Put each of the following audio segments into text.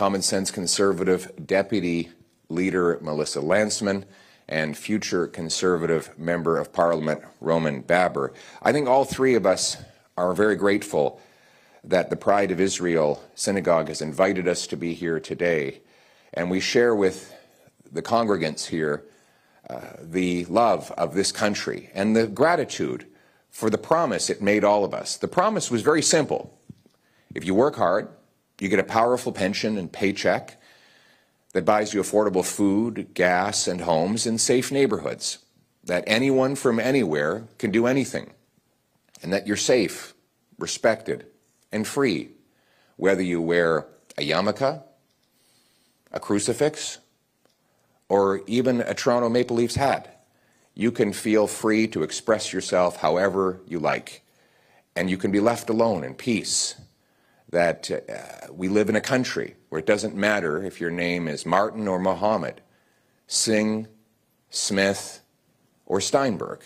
Common Sense Conservative Deputy Leader Melissa Lantsman, and future Conservative Member of Parliament Roman Baber. I think all three of us are very grateful that the Pride of Israel Synagogue has invited us to be here today, and we share with the congregants here uh, the love of this country and the gratitude for the promise it made all of us. The promise was very simple. If you work hard, you get a powerful pension and paycheck, that buys you affordable food, gas, and homes in safe neighborhoods, that anyone from anywhere can do anything, and that you're safe, respected, and free, whether you wear a yarmulke, a crucifix, or even a Toronto Maple Leafs hat. You can feel free to express yourself however you like, and you can be left alone in peace that uh, we live in a country where it doesn't matter if your name is Martin or Mohammed, Singh, Smith, or Steinberg.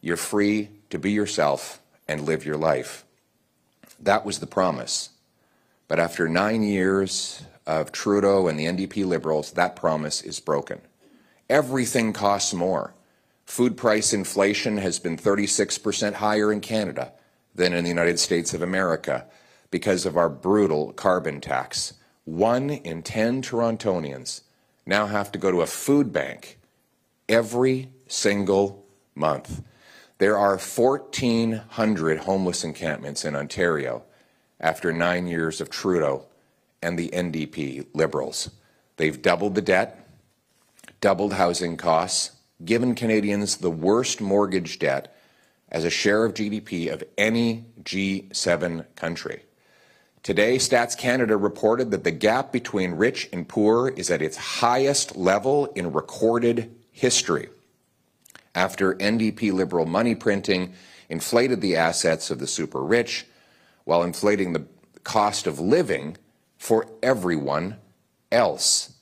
You're free to be yourself and live your life. That was the promise. But after nine years of Trudeau and the NDP Liberals, that promise is broken. Everything costs more. Food price inflation has been 36% higher in Canada than in the United States of America because of our brutal carbon tax. One in 10 Torontonians now have to go to a food bank every single month. There are 1,400 homeless encampments in Ontario after nine years of Trudeau and the NDP Liberals. They've doubled the debt, doubled housing costs, given Canadians the worst mortgage debt as a share of GDP of any G7 country. Today, Stats Canada reported that the gap between rich and poor is at its highest level in recorded history. After NDP Liberal money printing inflated the assets of the super rich while inflating the cost of living for everyone else.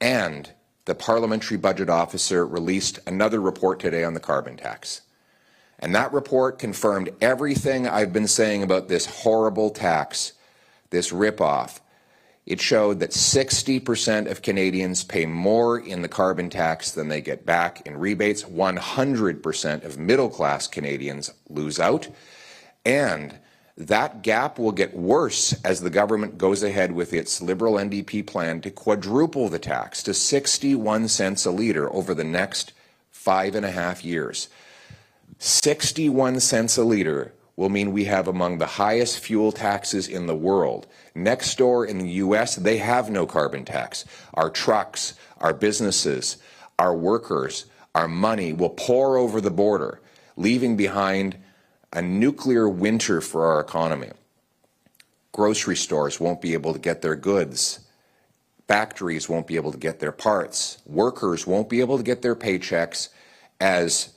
And the Parliamentary Budget Officer released another report today on the carbon tax. And that report confirmed everything I've been saying about this horrible tax this ripoff, it showed that 60% of Canadians pay more in the carbon tax than they get back in rebates. 100% of middle class Canadians lose out. And that gap will get worse as the government goes ahead with its Liberal NDP plan to quadruple the tax to 61 cents a litre over the next five and a half years. 61 cents a litre will mean we have among the highest fuel taxes in the world. Next door in the U.S., they have no carbon tax. Our trucks, our businesses, our workers, our money will pour over the border, leaving behind a nuclear winter for our economy. Grocery stores won't be able to get their goods. Factories won't be able to get their parts. Workers won't be able to get their paychecks as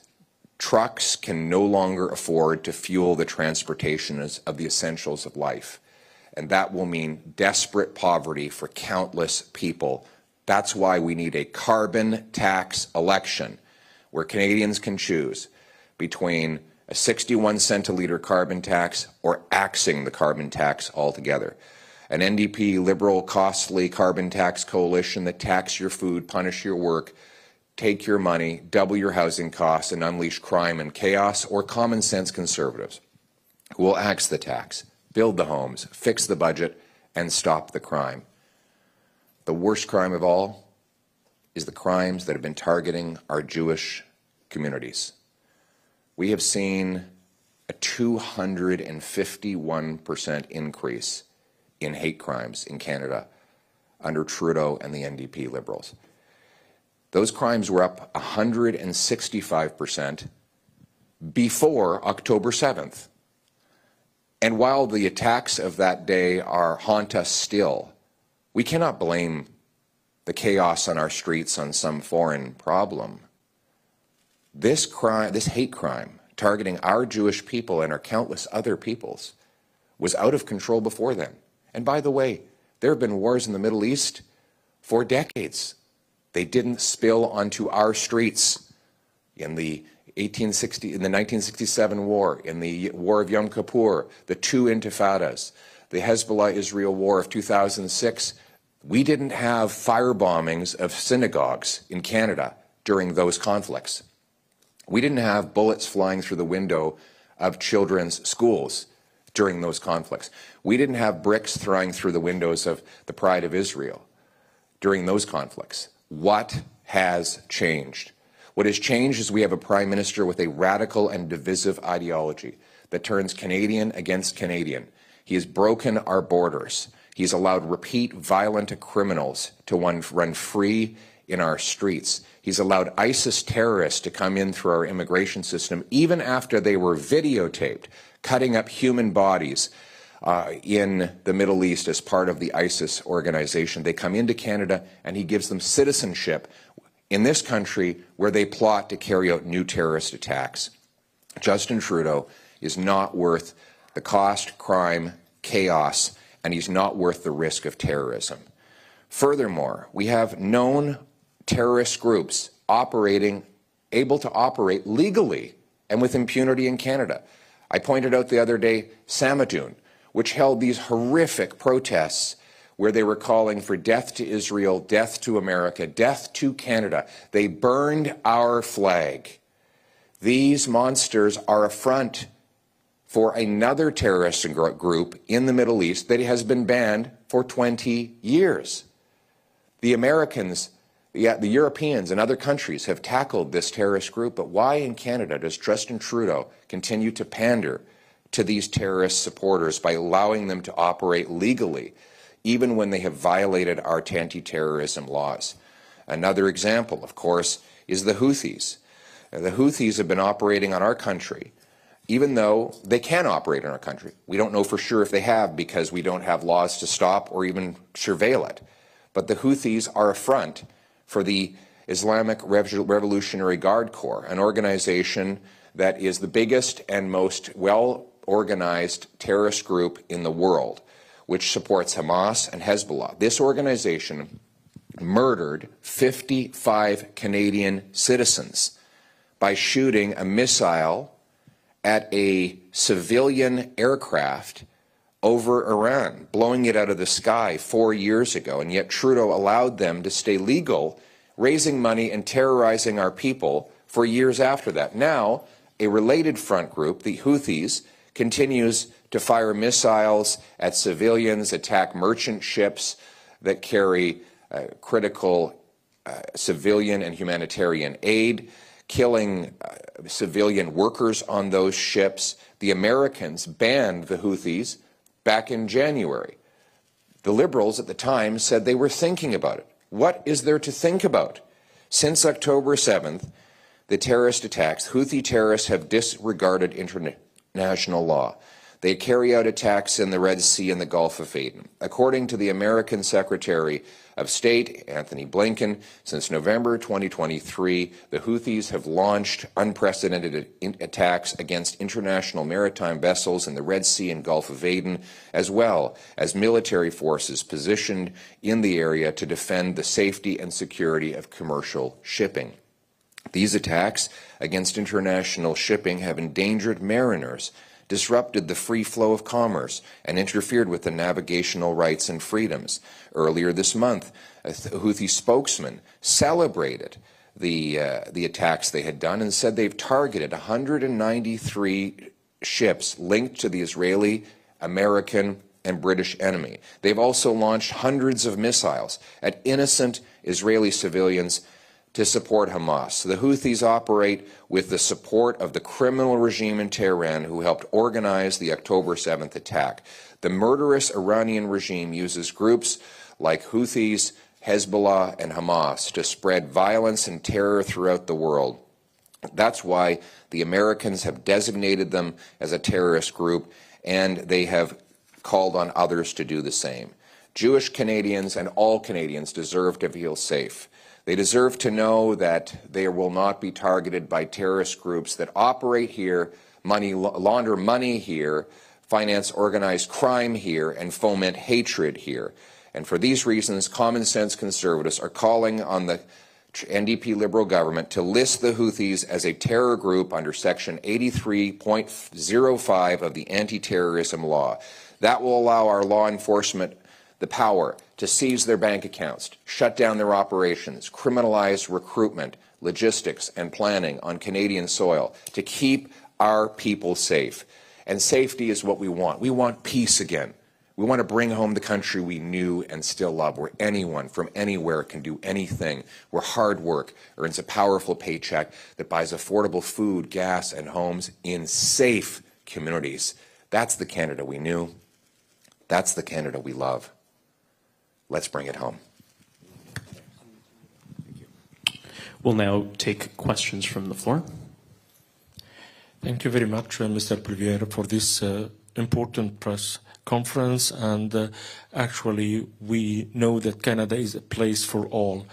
trucks can no longer afford to fuel the transportation of the essentials of life. And that will mean desperate poverty for countless people. That's why we need a carbon tax election where Canadians can choose between a 61 cent a litre carbon tax or axing the carbon tax altogether. An NDP liberal costly carbon tax coalition that tax your food, punish your work, take your money, double your housing costs, and unleash crime and chaos, or common sense conservatives who will axe the tax, build the homes, fix the budget, and stop the crime. The worst crime of all is the crimes that have been targeting our Jewish communities. We have seen a 251% increase in hate crimes in Canada under Trudeau and the NDP Liberals. Those crimes were up 165% before October 7th. And while the attacks of that day are haunt us still, we cannot blame the chaos on our streets on some foreign problem. This crime, this hate crime targeting our Jewish people and our countless other peoples was out of control before then. And by the way, there have been wars in the Middle East for decades. They didn't spill onto our streets in the 1860 in the 1967 war, in the War of Yom Kippur, the two intifadas, the Hezbollah-Israel war of 2006. We didn't have fire bombings of synagogues in Canada during those conflicts. We didn't have bullets flying through the window of children's schools during those conflicts. We didn't have bricks throwing through the windows of the Pride of Israel during those conflicts. What has changed? What has changed is we have a prime minister with a radical and divisive ideology that turns Canadian against Canadian. He has broken our borders. He's allowed repeat violent criminals to run free in our streets. He's allowed ISIS terrorists to come in through our immigration system, even after they were videotaped, cutting up human bodies uh, in the Middle East as part of the ISIS organization. They come into Canada and he gives them citizenship in this country where they plot to carry out new terrorist attacks. Justin Trudeau is not worth the cost, crime, chaos, and he's not worth the risk of terrorism. Furthermore, we have known terrorist groups operating, able to operate legally and with impunity in Canada. I pointed out the other day Samidoun, which held these horrific protests where they were calling for death to Israel, death to America, death to Canada. They burned our flag. These monsters are a front for another terrorist group in the Middle East that has been banned for 20 years. The Americans, the, the Europeans, and other countries have tackled this terrorist group, but why in Canada does Justin Trudeau continue to pander to these terrorist supporters by allowing them to operate legally, even when they have violated our anti-terrorism laws? Another example, of course, is the Houthis. The Houthis have been operating on our country even though they can operate in our country. We don't know for sure if they have because we don't have laws to stop or even surveil it. But the Houthis are a front for the Islamic Revolutionary Guard Corps, an organization that is the biggest and most well organized terrorist group in the world, which supports Hamas and Hezbollah. This organization murdered 55 Canadian citizens by shooting a missile at a civilian aircraft over Iran, blowing it out of the sky four years ago. And yet Trudeau allowed them to stay legal, raising money and terrorizing our people for years after that. Now, a related front group, the Houthis, continues to fire missiles at civilians, attack merchant ships that carry uh, critical uh, civilian and humanitarian aid killing uh, civilian workers on those ships. The Americans banned the Houthis back in January. The Liberals at the time said they were thinking about it. What is there to think about? Since October 7th, the terrorist attacks, Houthi terrorists have disregarded international law. They carry out attacks in the Red Sea and the Gulf of Aden. According to the American Secretary of State, Antony Blinken, since November 2023, the Houthis have launched unprecedented attacks against international maritime vessels in the Red Sea and Gulf of Aden, as well as military forces positioned in the area to defend the safety and security of commercial shipping. These attacks against international shipping have endangered mariners disrupted the free flow of commerce, and interfered with the navigational rights and freedoms. Earlier this month, a Houthi spokesman celebrated the, uh, the attacks they had done and said they've targeted 193 ships linked to the Israeli, American, and British enemy. They've also launched hundreds of missiles at innocent Israeli civilians to support Hamas. The Houthis operate with the support of the criminal regime in Tehran who helped organize the October 7th attack. The murderous Iranian regime uses groups like Houthis, Hezbollah, and Hamas to spread violence and terror throughout the world. That's why the Americans have designated them as a terrorist group, and they have called on others to do the same. Jewish Canadians and all Canadians deserve to feel safe. They deserve to know that they will not be targeted by terrorist groups that operate here, money, launder money here, finance organized crime here, and foment hatred here. And for these reasons, common sense conservatives are calling on the NDP Liberal government to list the Houthis as a terror group under Section 83.05 of the anti terrorism law. That will allow our law enforcement the power to seize their bank accounts, shut down their operations, criminalize recruitment, logistics, and planning on Canadian soil to keep our people safe. And safety is what we want. We want peace again. We want to bring home the country we knew and still love, where anyone from anywhere can do anything, where hard work earns a powerful paycheck that buys affordable food, gas, and homes in safe communities. That's the Canada we knew. That's the Canada we love. Let's bring it home. We'll now take questions from the floor. Thank you very much, uh, Mr. Poilievre, for this uh, important press conference. And uh, actually, we know that Canada is a place for all,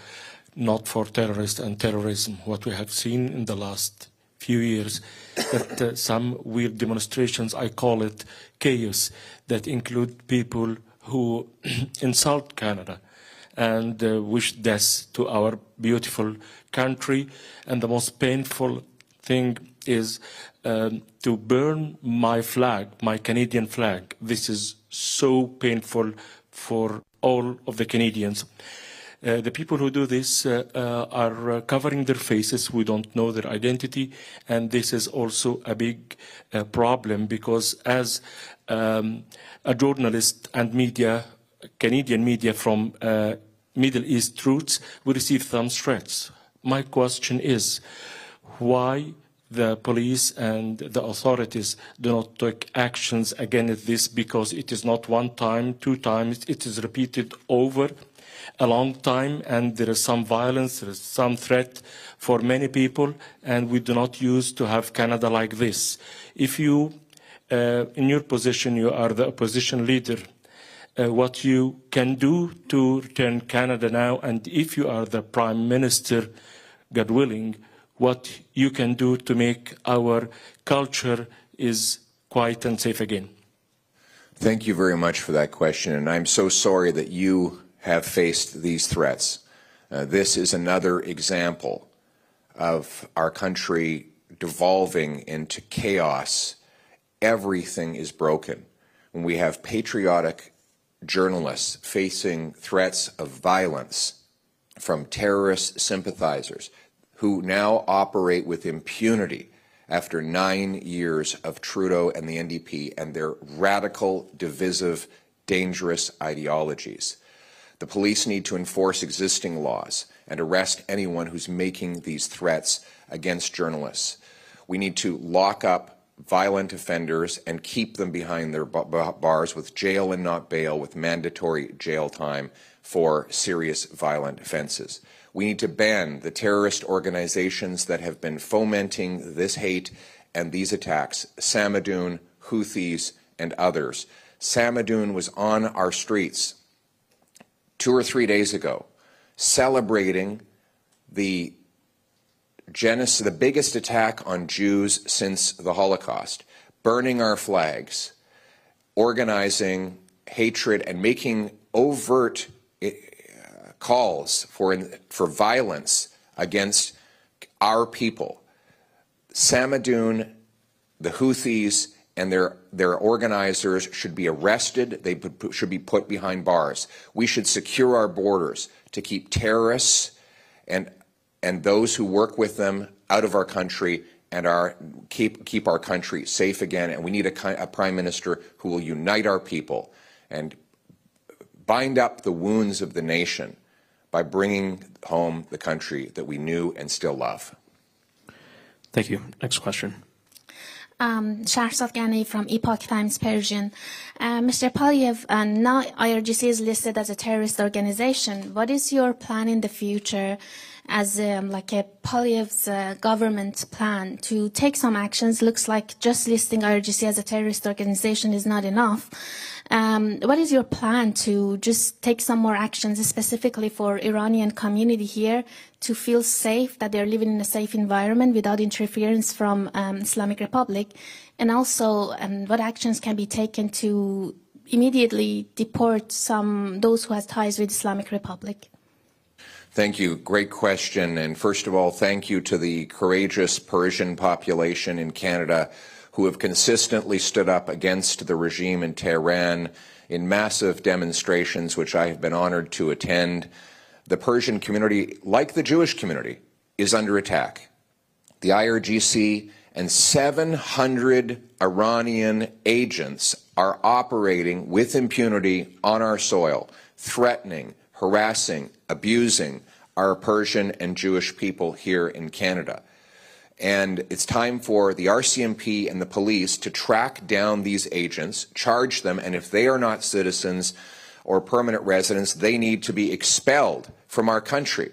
not for terrorists and terrorism. What we have seen in the last few years, that uh, some weird demonstrations, I call it chaos, that include people who insult Canada and uh, wish death to our beautiful country. And the most painful thing is um, to burn my flag, my Canadian flag. This is so painful for all of the Canadians. Uh, the people who do this uh, uh, are covering their faces. We don't know their identity. And this is also a big problem because as um, a journalist and media, Canadian media from Middle East roots, we receive some threats. My question is, why the police and the authorities do not take actions against this because it is not one time, two times, it is repeated over a long time and there is some violence, there is some threat for many people and we do not use to have Canada like this. If you, uh, in your position, you are the opposition leader, uh, what you can do to return Canada now and if you are the Prime Minister, God willing, what you can do to make our culture is quiet and safe again. Thank you very much for that question, and I'm so sorry that you have faced these threats. Uh, this is another example of our country devolving into chaos. Everything is broken. When we have patriotic journalists facing threats of violence from terrorist sympathizers, who now operate with impunity after nine years of Trudeau and the NDP and their radical, divisive, dangerous ideologies. The police need to enforce existing laws and arrest anyone who's making these threats against journalists. We need to lock up violent offenders and keep them behind their bars with jail and not bail, with mandatory jail time for serious violent offenses. We need to ban the terrorist organizations that have been fomenting this hate and these attacks, Samidoun, Houthis, and others. Samidoun was on our streets two or three days ago celebrating the genocide, the biggest attack on Jews since the Holocaust, burning our flags, organizing hatred, and making overt eh, calls for, for violence against our people. Samidoun, the Houthis, and their, their organizers should be arrested. They should be put behind bars. We should secure our borders to keep terrorists and, and those who work with them out of our country and our, keep, keep our country safe again. And we need a, a prime minister who will unite our people and bind up the wounds of the nation by bringing home the country that we knew and still love. Thank you. Next question. Um, Ghani from Epoch Times Persian. Uh, Mr. Poilievre, uh, now IRGC is listed as a terrorist organization. What is your plan in the future as um, like a Poilievre's uh, government plan to take some actions? Looks like just listing IRGC as a terrorist organization is not enough. Um, what is your plan to just take some more actions specifically for Iranian community here to feel safe, that they're living in a safe environment without interference from um, Islamic Republic? And also, um, what actions can be taken to immediately deport some those who have ties with Islamic Republic? Thank you. Great question. And first of all, thank you to the courageous Persian population in Canada who have consistently stood up against the regime in Tehran in massive demonstrations, which I have been honored to attend. The Persian community, like the Jewish community, is under attack. The IRGC and 700 Iranian agents are operating with impunity on our soil, threatening, harassing, abusing our Persian and Jewish people here in Canada. And it's time for the RCMP and the police to track down these agents, charge them, and if they are not citizens or permanent residents, they need to be expelled from our country.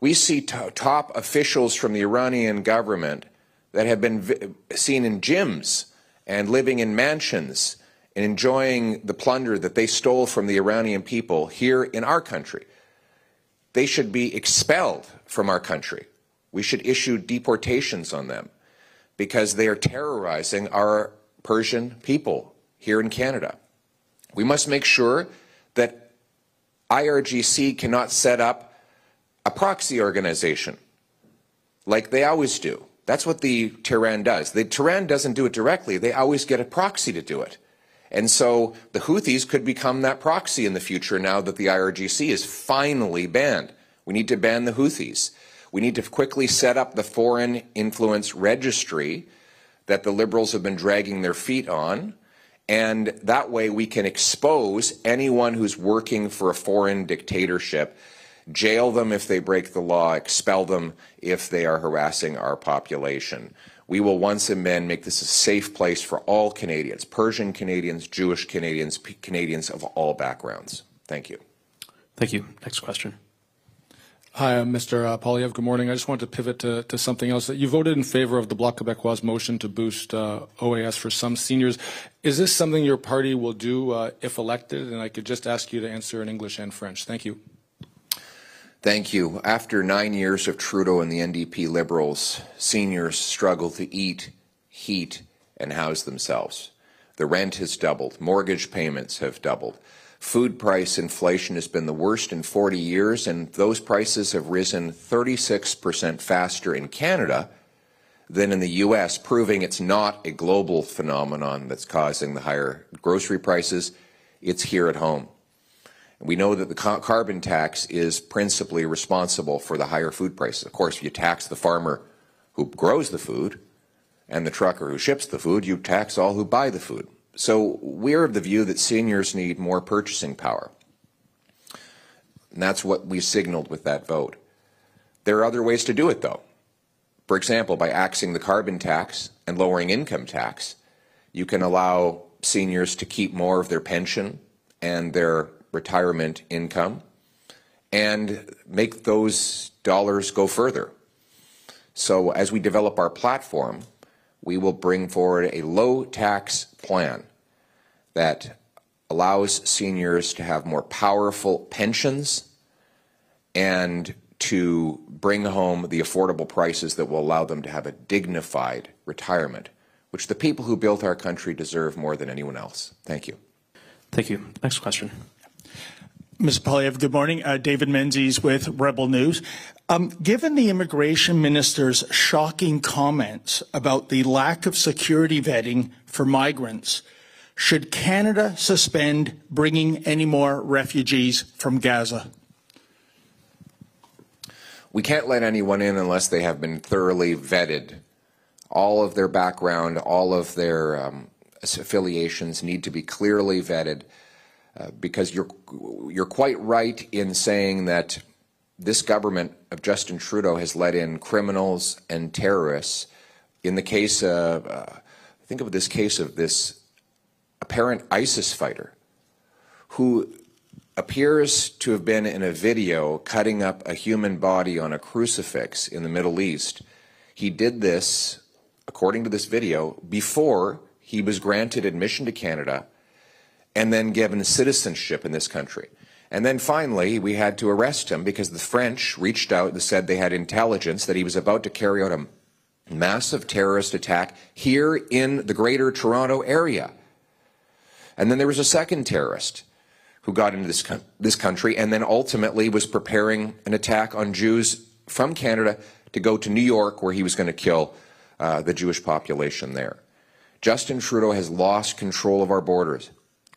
We see top officials from the Iranian government that have been seen in gyms and living in mansions and enjoying the plunder that they stole from the Iranian people here in our country. They should be expelled from our country. We should issue deportations on them because they are terrorizing our Persian people here in Canada. We must make sure that IRGC cannot set up a proxy organization like they always do. That's what the Tehran does. The Tehran doesn't do it directly. They always get a proxy to do it. And so the Houthis could become that proxy in the future now that the IRGC is finally banned. We need to ban the Houthis. We need to quickly set up the foreign influence registry that the liberals have been dragging their feet on. And that way we can expose anyone who's working for a foreign dictatorship, jail them if they break the law, expel them if they are harassing our population. We will once and then make this a safe place for all Canadians, Persian Canadians, Jewish Canadians, Canadians of all backgrounds. Thank you. Thank you. Next question. Hi, I'm Mr. Uh, Poilievre. Good morning. I just wanted to pivot to, to, something else. You voted in favor of the Bloc Québécois motion to boost uh, OAS for some seniors. Is this something your party will do uh, if elected? And I could just ask you to answer in English and French. Thank you. Thank you. After nine years of Trudeau and the NDP Liberals, seniors struggle to eat, heat, and house themselves. The rent has doubled. Mortgage payments have doubled. Food price inflation has been the worst in 40 years, and those prices have risen 36% faster in Canada than in the U.S., proving it's not a global phenomenon that's causing the higher grocery prices. It's here at home. We know that the carbon tax is principally responsible for the higher food prices. Of course, if you tax the farmer who grows the food and the trucker who ships the food, you tax all who buy the food. So we're of the view that seniors need more purchasing power. And that's what we signaled with that vote. There are other ways to do it, though. For example, by axing the carbon tax and lowering income tax, you can allow seniors to keep more of their pension and their retirement income and make those dollars go further. So as we develop our platform, we will bring forward a low tax plan that allows seniors to have more powerful pensions and to bring home the affordable prices that will allow them to have a dignified retirement, which the people who built our country deserve more than anyone else. Thank you. Thank you. Next question. Ms. Poilievre, good morning. Uh, David Menzies with Rebel News. Um, given the immigration minister's shocking comments about the lack of security vetting for migrants, should Canada suspend bringing any more refugees from Gaza? We can't let anyone in unless they have been thoroughly vetted. All of their background, all of their um, affiliations need to be clearly vetted uh, because you're, you're quite right in saying that this government of Justin Trudeau has let in criminals and terrorists. In the case of, uh, think of this case of this apparent ISIS fighter who appears to have been in a video cutting up a human body on a crucifix in the Middle East. He did this, according to this video, before he was granted admission to Canada and then given citizenship in this country. And then finally, we had to arrest him because the French reached out and said they had intelligence that he was about to carry out a massive terrorist attack here in the greater Toronto area. And then there was a second terrorist who got into this, this country and then ultimately was preparing an attack on Jews from Canada to go to New York where he was going to kill uh, the Jewish population there. Justin Trudeau has lost control of our borders.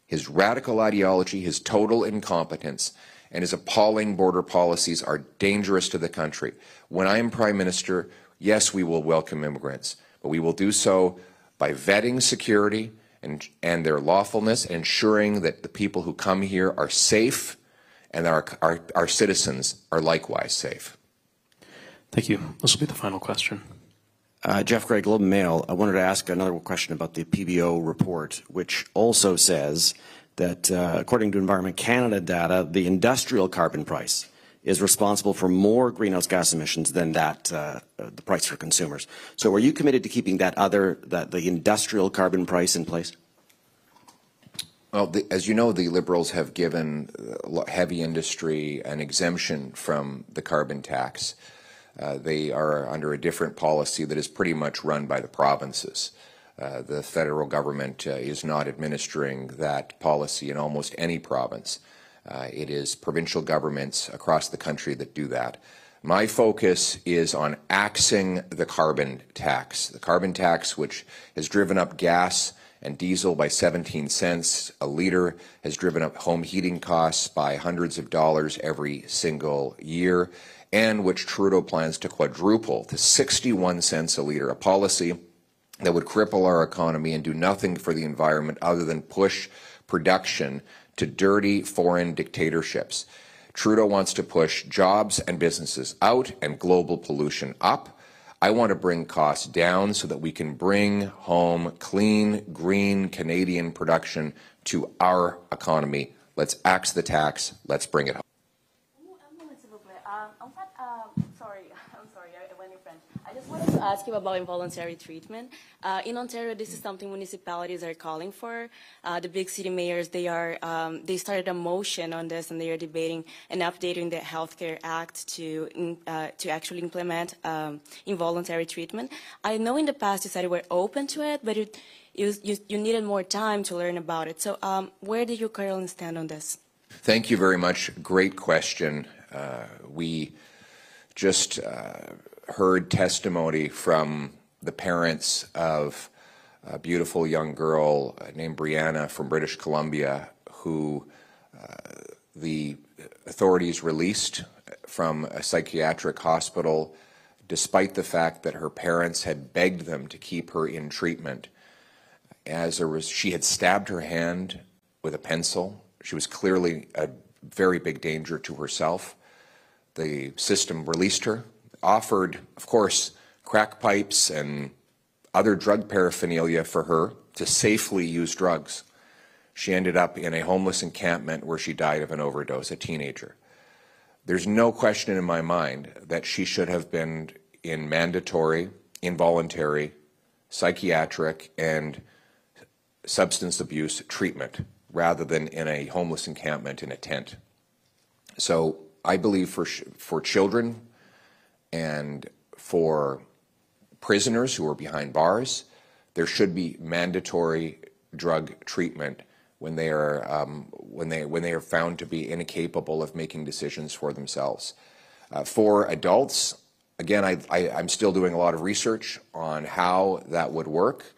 His radical ideology, his total incompetence, and his appalling border policies are dangerous to the country. When I am Prime Minister, yes, we will welcome immigrants, but we will do so by vetting security and, and their lawfulness, and ensuring that the people who come here are safe and that our, our, our citizens are likewise safe. Thank you. This will be the final question. Uh, Jeff Gray, Globe Mail. I wanted to ask another question about the PBO report, which also says that, uh, according to Environment Canada data, the industrial carbon price is responsible for more greenhouse gas emissions than that uh, the price for consumers. So, are you committed to keeping that other, that the industrial carbon price in place? Well, the, as you know, the Liberals have given uh, heavy industry an exemption from the carbon tax. Uh, they are under a different policy that is pretty much run by the provinces. Uh, the federal government uh, is not administering that policy in almost any province. Uh, it is provincial governments across the country that do that. My focus is on axing the carbon tax. The carbon tax, which has driven up gas and diesel by 17 cents a liter, has driven up home heating costs by hundreds of dollars every single year and which Trudeau plans to quadruple to 61 cents a liter, a policy that would cripple our economy and do nothing for the environment other than push production to dirty foreign dictatorships. Trudeau wants to push jobs and businesses out and global pollution up. I want to bring costs down so that we can bring home clean, green Canadian production to our economy. Let's axe the tax. Let's bring it home. Wanted to ask you about involuntary treatment. Uh, in Ontario, this is something municipalities are calling for. Uh, the big city mayors, they are, um, they started a motion on this, and they are debating and updating the Healthcare Act to uh, to actually implement um, involuntary treatment. I know in the past you said you were open to it, but it, you, you, you needed more time to learn about it. So, um, where do you currently stand on this? Thank you very much. Great question. Uh, we just uh, heard testimony from the parents of a beautiful young girl named Brianna from British Columbia who uh, the authorities released from a psychiatric hospital despite the fact that her parents had begged them to keep her in treatment. As a, she had stabbed her hand with a pencil. She was clearly a very big danger to herself. The system released her offered, of course, crack pipes and other drug paraphernalia for her to safely use drugs. She ended up in a homeless encampment where she died of an overdose, a teenager. There's no question in my mind that she should have been in mandatory, involuntary, psychiatric, and substance abuse treatment rather than in a homeless encampment in a tent. So I believe for, for children and for prisoners who are behind bars, there should be mandatory drug treatment when they are um, when they when they are found to be incapable of making decisions for themselves. Uh, for adults, again, I, am still doing a lot of research on how that would work.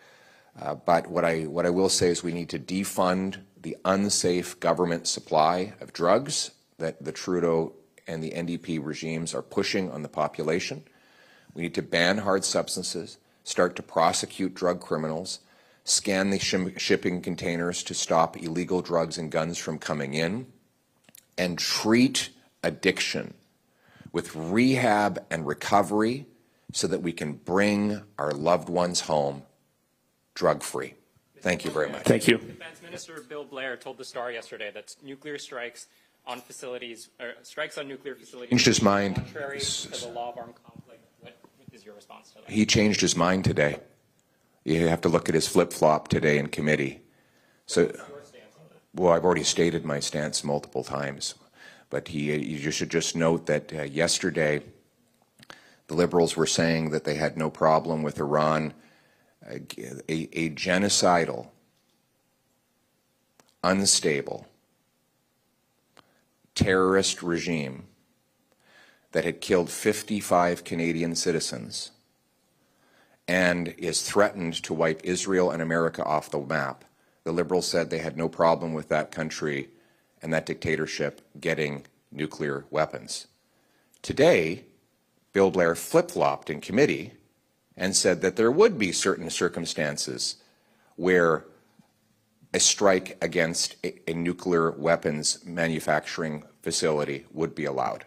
Uh, but what I what I will say is we need to defund the unsafe government supply of drugs that the Trudeau and the NDP regimes are pushing on the population. We need to ban hard substances, start to prosecute drug criminals, scan the sh shipping containers to stop illegal drugs and guns from coming in, and treat addiction with rehab and recovery so that we can bring our loved ones home drug free. Thank you very much. Thank you. Defense Minister Bill Blair told the Star yesterday that nuclear strikes on facilities, or strikes on nuclear facilities. Changed his mind. Contrary to the law of armed conflict. What is your response to that? He changed his mind today. You have to look at his flip flop today in committee. So, well, I've already stated my stance multiple times, but he, you should just note that uh, yesterday the liberals were saying that they had no problem with Iran, a, a, a genocidal, unstable, terrorist regime that had killed 55 Canadian citizens and is threatened to wipe Israel and America off the map. The Liberals said they had no problem with that country and that dictatorship getting nuclear weapons. Today, Bill Blair flip flopped in committee and said that there would be certain circumstances where a strike against a, a, nuclear weapons manufacturing facility would be allowed.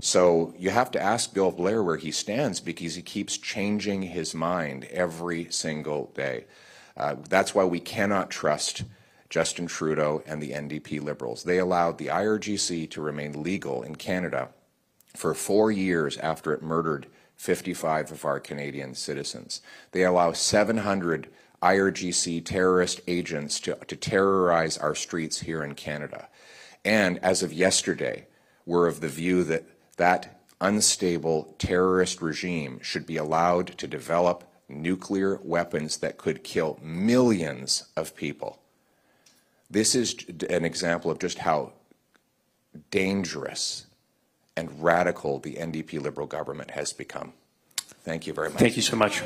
So you have to ask Bill Blair where he stands because he keeps changing his mind every single day. Uh, that's why we cannot trust Justin Trudeau and the NDP Liberals. They allowed the IRGC to remain legal in Canada for four years after it murdered 55 of our Canadian citizens. They allow 700 IRGC terrorist agents to, to terrorize our streets here in Canada. And as of yesterday, we're of the view that that unstable terrorist regime should be allowed to develop nuclear weapons that could kill millions of people. This is an example of just how dangerous and radical the NDP Liberal government has become. Thank you very much. Thank you so much.